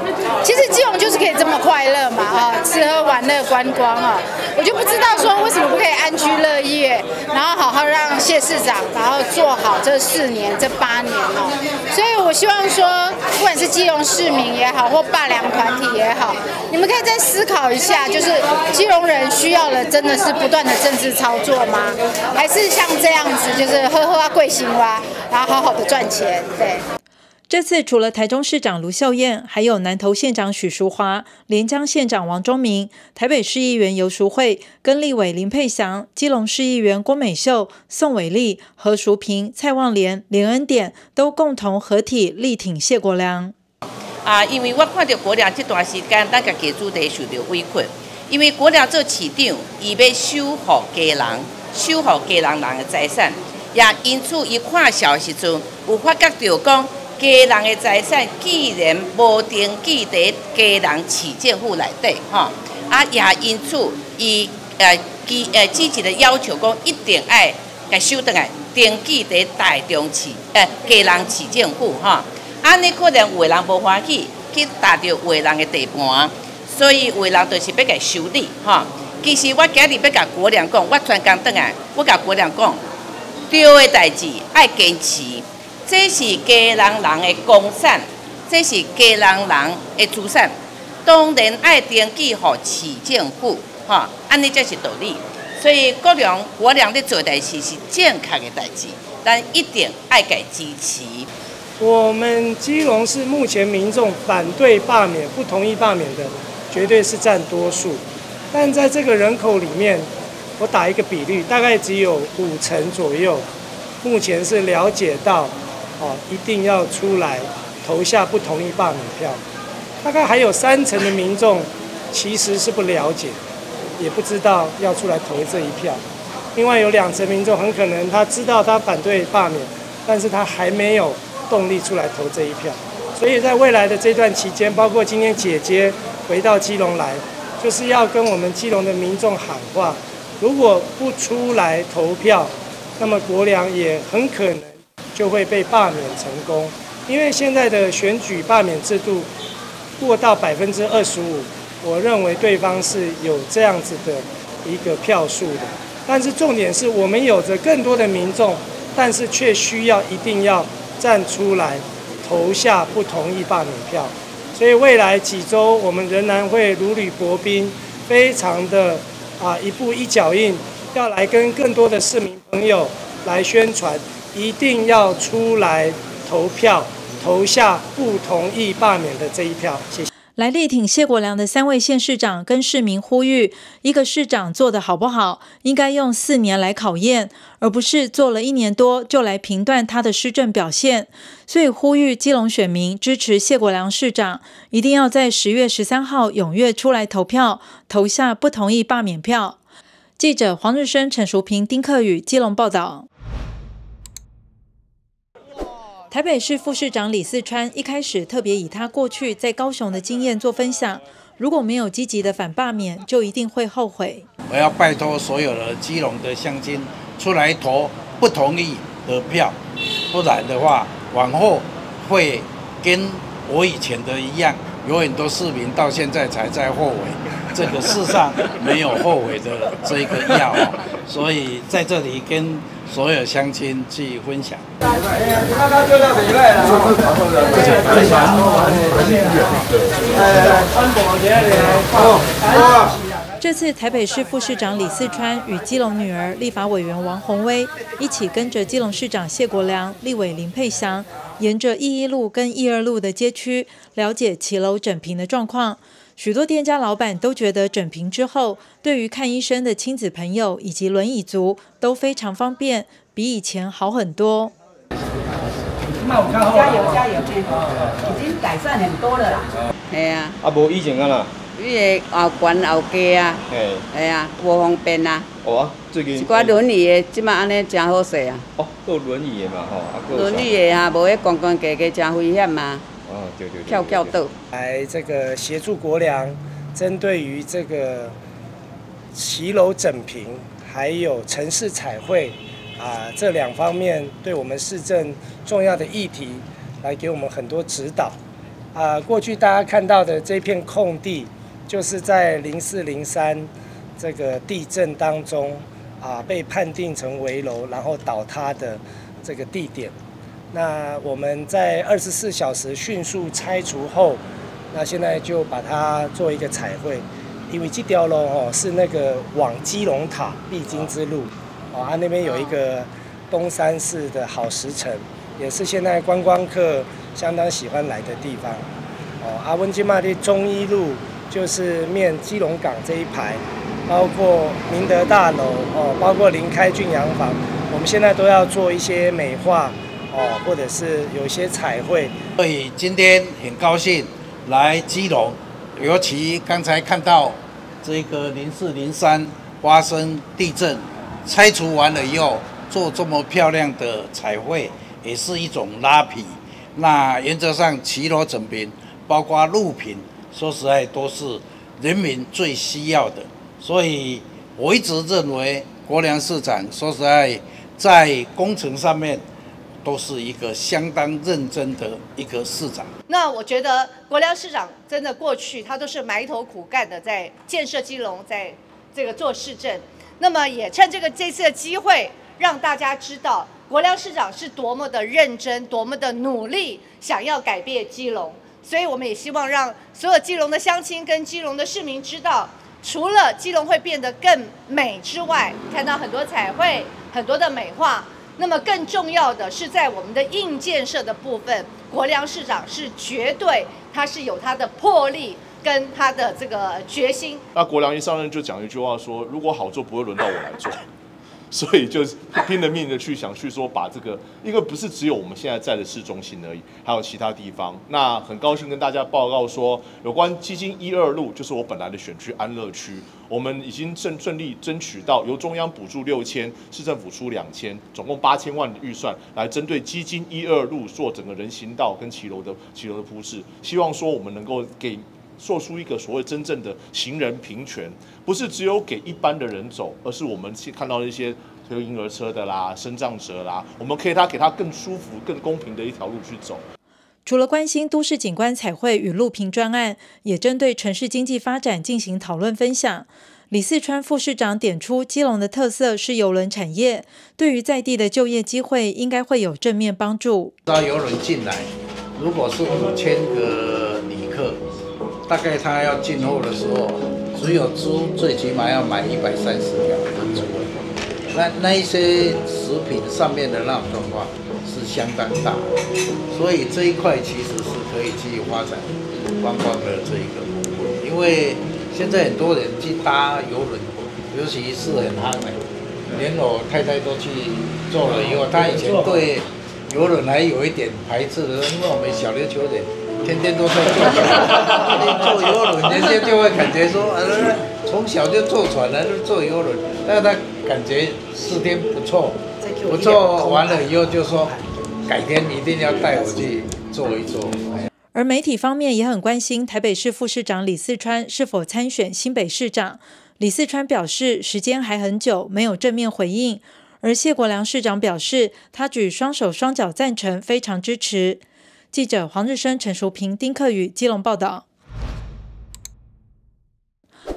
其实基隆就是可以这么快乐嘛啊，吃喝玩乐观光啊，我就不知道说为什么不可以安居乐业，然后好好让谢市长，然后做好这四年这八年哦。所以我希望说，不管是基隆市民也好，或罢良团体也好，你们可以再思考一下，就是基隆人需要的真的是。不断的政治操作吗？还是像这样子，就是呵呵啊贵心哇，然后好好的赚钱？对。这次除了台中市长卢秀燕，还有南投县长许淑华、连江县长王忠明、台北市议员游淑慧、跟立委林佩祥、基隆市议员郭美秀、宋伟丽、何淑平、蔡旺莲、连恩典，都共同合体力挺谢国良。啊，因为我看到国良这段时间，大家给主地受到委屈。因为国了做市长，伊要守护家人，守护家人人的财产，也因此伊看小时阵有发觉到讲，家人的财产既然无登记在家人市政府内底，吼，啊也因此伊呃基呃积极的要求讲，一定爱该收倒来登记在大中市呃家人市政府，吼，安尼可能有的人无欢喜，去踏着有人的地盘。所以有的人就是要甲修理，吼。其实我今日要甲国良讲，我专工倒来，我甲国良讲，对的代志爱坚持，这是家人人的公产，这是家人人的资产，当然爱登记互市政府，吼，安尼才是道理。所以国良国良的做代志是健康的代志，但一定爱改支持。我们基隆市目前民众反对罢免、不同意罢免的，绝对是占多数。但在这个人口里面，我打一个比率，大概只有五成左右，目前是了解到，一定要出来投下不同意罢免票。大概还有三成的民众其实是不了解。也不知道要出来投这一票，另外有两成民众很可能他知道他反对罢免，但是他还没有动力出来投这一票，所以在未来的这段期间，包括今天姐姐回到基隆来，就是要跟我们基隆的民众喊话：如果不出来投票，那么国良也很可能就会被罢免成功，因为现在的选举罢免制度过到百分之二十五。我认为对方是有这样子的一个票数的，但是重点是我们有着更多的民众，但是却需要一定要站出来投下不同意罢免票，所以未来几周我们仍然会如履薄冰，非常的啊一步一脚印，要来跟更多的市民朋友来宣传，一定要出来投票，投下不同意罢免的这一票，谢谢。来力挺谢国良的三位县市长跟市民呼吁：一个市长做得好不好，应该用四年来考验，而不是做了一年多就来评断他的施政表现。所以呼吁基隆选民支持谢国良市长，一定要在十月十三号踊跃出来投票，投下不同意罢免票。记者黄日升、陈淑平、丁克宇，基隆报道。台北市副市长李四川一开始特别以他过去在高雄的经验做分享，如果没有积极的反罢免，就一定会后悔。我要拜托所有的基隆的乡亲出来投不同意的票，不然的话，往后会跟我以前的一样，有很多市民到现在才在后悔。这个世上没有后悔的这一个药，所以在这里跟。所有乡亲去分享。这次台北市副市长李四川与基隆女儿立法委员王宏威一起跟着基隆市长谢国良、立委林佩祥，沿着一一路跟一二路的街区，了解骑楼整平的状况。许多店家老板都觉得整平之后，对于看医生的亲子朋友以及轮椅族都非常方便，比以前好很多。加油加油！已经改善很多了啦。系啊。啊，无以前啊啦。伊个后悬后低啊。系。系啊，无方便啊。哦啊，最近。一寡轮椅的，即马安尼真好势啊。哦，够轮椅的嘛吼，啊够。轮椅的啊，无迄关关格格真危险嘛。跳跳豆来这个协助国良，针对于这个骑楼整平，还有城市彩绘啊这两方面，对我们市政重要的议题，来给我们很多指导啊。过去大家看到的这片空地，就是在零四零三这个地震当中啊被判定成危楼，然后倒塌的这个地点。那我们在二十四小时迅速拆除后，那现在就把它做一个彩绘，因为这条路哦是那个往基隆塔必经之路，哦，啊那边有一个东山寺的好时辰，也是现在观光客相当喜欢来的地方，哦，阿温金玛的中一路就是面基隆港这一排，包括明德大楼哦，包括林开俊洋房，我们现在都要做一些美化。哦，或者是有一些彩绘，所以今天很高兴来基隆，尤其刚才看到这个零四零三发生地震，拆除完了以后做这么漂亮的彩绘，也是一种拉皮。那原则上骑楼整平，包括路平，说实在都是人民最需要的。所以我一直认为国良市长说实在在工程上面。都是一个相当认真的一个市长。那我觉得国良市长真的过去他都是埋头苦干的，在建设基隆，在这个做市政。那么也趁这个这次的机会，让大家知道国良市长是多么的认真，多么的努力，想要改变基隆。所以我们也希望让所有基隆的乡亲跟基隆的市民知道，除了基隆会变得更美之外，看到很多彩绘，很多的美化。那么更重要的是，在我们的硬件设的部分，国良市长是绝对，他是有他的魄力跟他的这个决心。那国良一上任就讲一句话说：如果好做，不会轮到我来做。所以就拼了命的去想去说把这个，因为不是只有我们现在在的市中心而已，还有其他地方。那很高兴跟大家报告说，有关基金一二路，就是我本来的选区安乐区，我们已经顺顺利争取到由中央补助六千，市政府出两千，总共八千万的预算来针对基金一二路做整个人行道跟骑楼的骑楼的铺设，希望说我们能够给。做出一个所谓真正的行人平权，不是只有给一般的人走，而是我们去看到一些推婴儿车的啦、身障者啦，我们可以他给他更舒服、更公平的一条路去走。除了关心都市景观彩绘与路平专案，也针对城市经济发展进行讨论分享。李四川副市长点出，基隆的特色是游轮产业，对于在地的就业机会应该会有正面帮助。搭邮轮进来，如果是五千个旅客。大概他要进货的时候，只有猪最起码要买一百三十条猪。那那一些食品上面的那种状况是相当大，所以这一块其实是可以继续发展观光的这一个部分。因为现在很多人去搭游轮，尤其是很夯的，连我太太都去做了以后，她以前对游轮还有一点排斥的，因为我们小琉球的。天天都在坐，坐游轮，人家就会感觉说，呃，从小就坐船了，就坐游轮，但是他感觉四天不错，不错，完了以后就说，改天一定要带我去坐一坐。而媒体方面也很关心台北市副市长李四川是否参选新北市长。李四川表示，时间还很久，没有正面回应。而谢国良市长表示，他举双手双脚赞成，非常支持。记者黄日升、陈淑平、丁克宇基隆报道。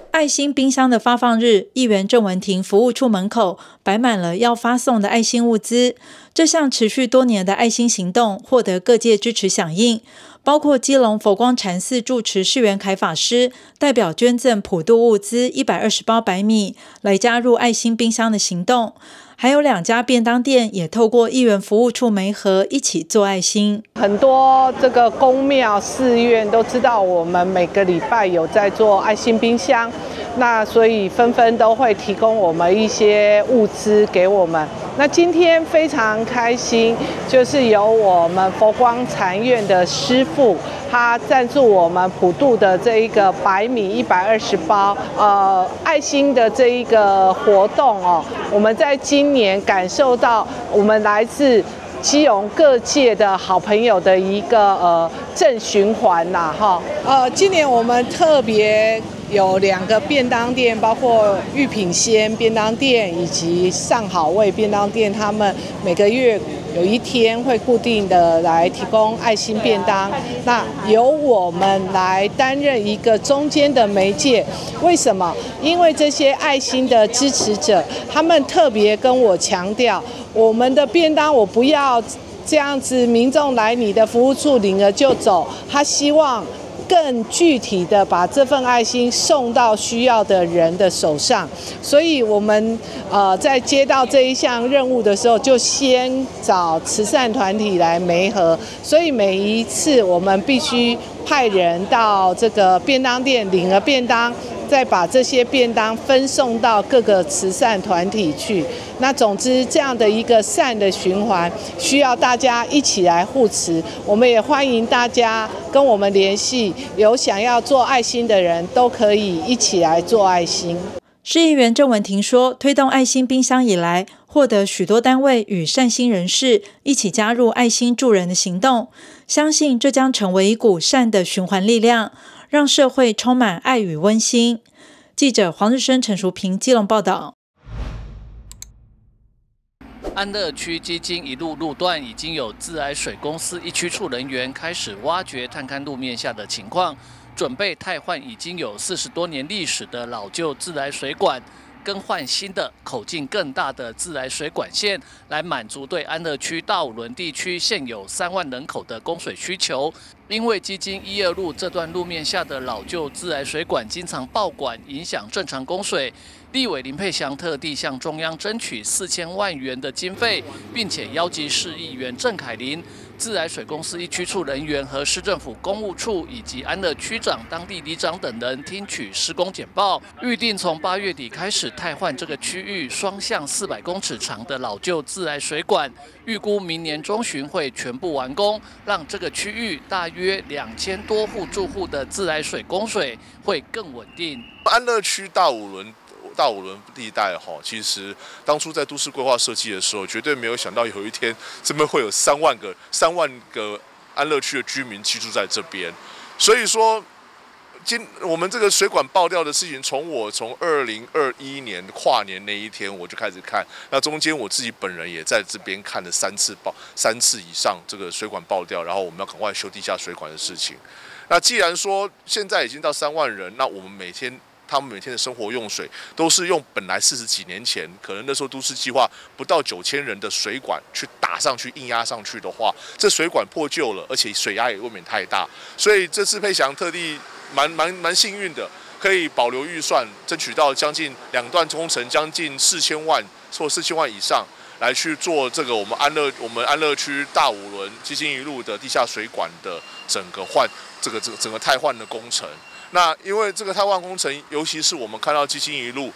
爱心冰箱的发放日，议员郑文婷服务处门口摆满了要发送的爱心物资。这项持续多年的爱心行动获得各界支持响应，包括基隆佛光禅寺住持释元凯法师代表捐赠普渡物资一百二十包白米，来加入爱心冰箱的行动。还有两家便当店也透过议员服务处媒合一起做爱心。很多这个公庙寺院都知道我们每个礼拜有在做爱心冰箱，那所以纷纷都会提供我们一些物资给我们。那今天非常开心，就是有我们佛光禅院的师傅。他赞助我们普渡的这一个白米一百二十包，呃，爱心的这一个活动哦，我们在今年感受到我们来自基隆各界的好朋友的一个呃正循环呐，哈，呃，今年我们特别有两个便当店，包括玉品鲜便当店以及上好味便当店，他们每个月。有一天会固定的来提供爱心便当，那由我们来担任一个中间的媒介。为什么？因为这些爱心的支持者，他们特别跟我强调，我们的便当我不要这样子，民众来你的服务处领了就走，他希望。更具体的把这份爱心送到需要的人的手上，所以我们呃在接到这一项任务的时候，就先找慈善团体来媒合，所以每一次我们必须派人到这个便当店领了便当。再把这些便当分送到各个慈善团体去。那总之，这样的一个善的循环，需要大家一起来护持。我们也欢迎大家跟我们联系，有想要做爱心的人都可以一起来做爱心。市议员郑文婷说，推动爱心冰箱以来，获得许多单位与善心人士一起加入爱心助人的行动，相信这将成为一股善的循环力量。让社会充满爱与温馨。记者黄日升、陈淑平、基隆报道。安乐区基金一路路段已经有自来水公司一区处人员开始挖掘探勘路面下的情况，准备汰换已经有四十多年历史的老旧自来水管。更换新的口径更大的自来水管线，来满足对安乐区大五轮地区现有三万人口的供水需求。因为基金一二路这段路面下的老旧自来水管经常爆管，影响正常供水。立委林佩祥特地向中央争取四千万元的经费，并且邀集市议员郑凯琳。自来水公司一区处人员和市政府公务处以及安乐区长、当地里长等人听取施工简报，预定从八月底开始汰换这个区域双向四百公尺长的老旧自来水管，预估明年中旬会全部完工，让这个区域大约两千多户住户的自来水供水会更稳定。安乐区大五轮。大五轮地带哈，其实当初在都市规划设计的时候，绝对没有想到有一天这边会有三万个三万个安乐区的居民居住在这边。所以说，今我们这个水管爆掉的事情，从我从二零二一年跨年那一天我就开始看，那中间我自己本人也在这边看了三次爆三次以上这个水管爆掉，然后我们要赶快修地下水管的事情。那既然说现在已经到三万人，那我们每天。他们每天的生活用水都是用本来四十几年前可能那时候都市计划不到九千人的水管去打上去硬压上去的话，这水管破旧了，而且水压也未免太大。所以这次佩祥特地蛮蛮 蛮幸运的，可以保留预算，争取到将近两段工程，将近四千万或四千万以上来去做这个我们安乐我们安乐区大五轮基金一路的地下水管的整个换这个这个整个汰换的工程。那因为这个太换工程，尤其是我们看到基金一路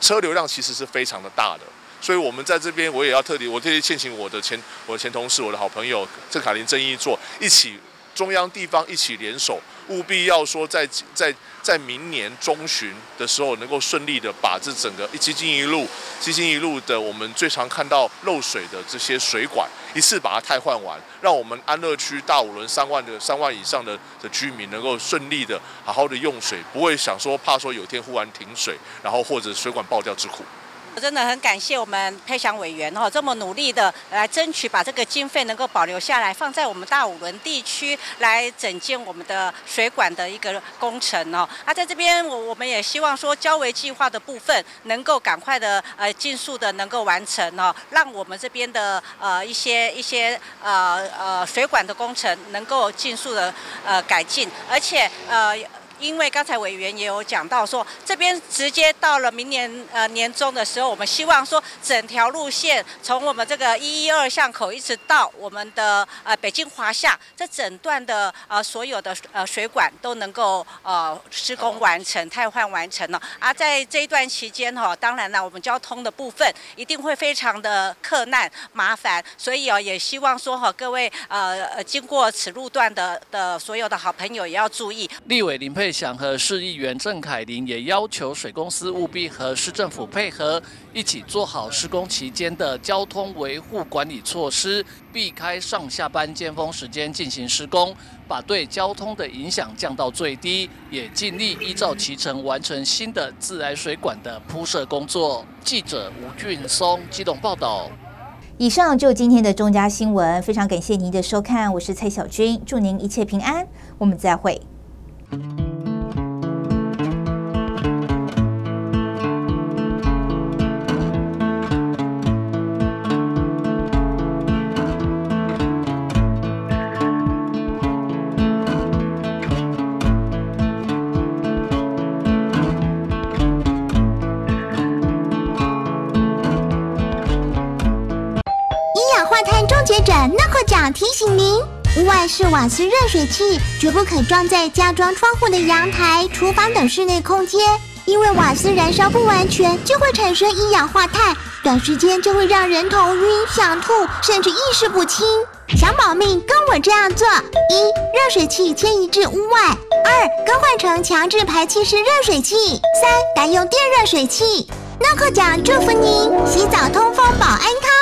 车流量其实是非常的大的，所以我们在这边我也要特地，我特地欠请我的前我的前同事，我的好朋友郑卡林、郑义做一起。中央地方一起联手，务必要说在在在明年中旬的时候，能够顺利的把这整个一基金一路、七金一路的我们最常看到漏水的这些水管，一次把它汰换完，让我们安乐区大五轮三万的三万以上的的居民能够顺利的好好的用水，不会想说怕说有天忽然停水，然后或者水管爆掉之苦。我真的很感谢我们配祥委员哈，这么努力的来争取把这个经费能够保留下来，放在我们大五轮地区来整建我们的水管的一个工程哦。啊，在这边我我们也希望说，交维计划的部分能够赶快的呃，尽速的能够完成哦，让我们这边的呃一些一些呃呃水管的工程能够尽速的呃改进，而且呃。因为刚才委员也有讲到说，这边直接到了明年呃年终的时候，我们希望说整条路线从我们这个一一二巷口一直到我们的呃北京华夏这整段的呃所有的呃水管都能够呃施工完成、汰换完成了。而在这一段期间哈，当然了，我们交通的部分一定会非常的困难麻烦，所以哦也希望说哈各位呃呃经过此路段的的所有的好朋友也要注意。立委林佩。想和市议员郑凯琳也要求水公司务必和市政府配合，一起做好施工期间的交通维护管理措施，避开上下班尖峰时间进行施工，把对交通的影响降到最低，也尽力依照其程完成新的自来水管的铺设工作。记者吴俊松机动报道。以上就今天的中嘉新闻，非常感谢您的收看，我是蔡小军，祝您一切平安，我们再会。提醒您，屋外式瓦斯热水器绝不可装在加装窗户的阳台、厨房等室内空间，因为瓦斯燃烧不完全就会产生一氧化碳，短时间就会让人头晕、想吐，甚至意识不清。想保命，跟我这样做：一、热水器迁移至屋外；二、更换成强制排气式热水器；三、改用电热水器。诺克奖祝福您，洗澡通风保安康。